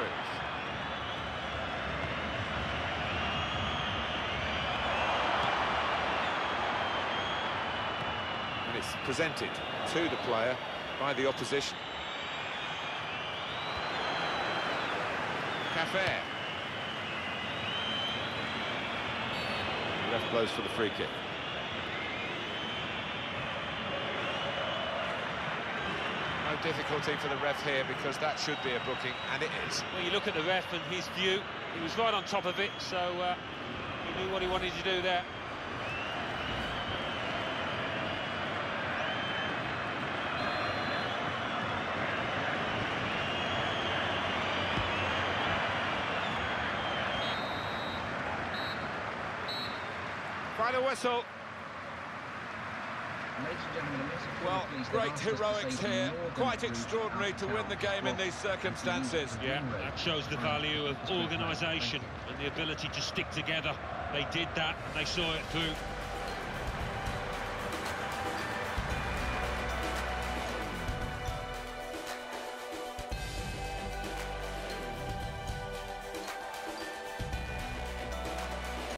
Cruz. And it's presented to the player by the opposition. Cafe. Left blows for the free kick. Difficulty for the ref here because that should be a booking, and it is. Well, you look at the ref and his view, he was right on top of it, so uh, he knew what he wanted to do there. Final whistle. Well, great heroics here. Quite extraordinary to win the game in these circumstances. Yeah, that shows the value of organisation and the ability to stick together. They did that, and they saw it through.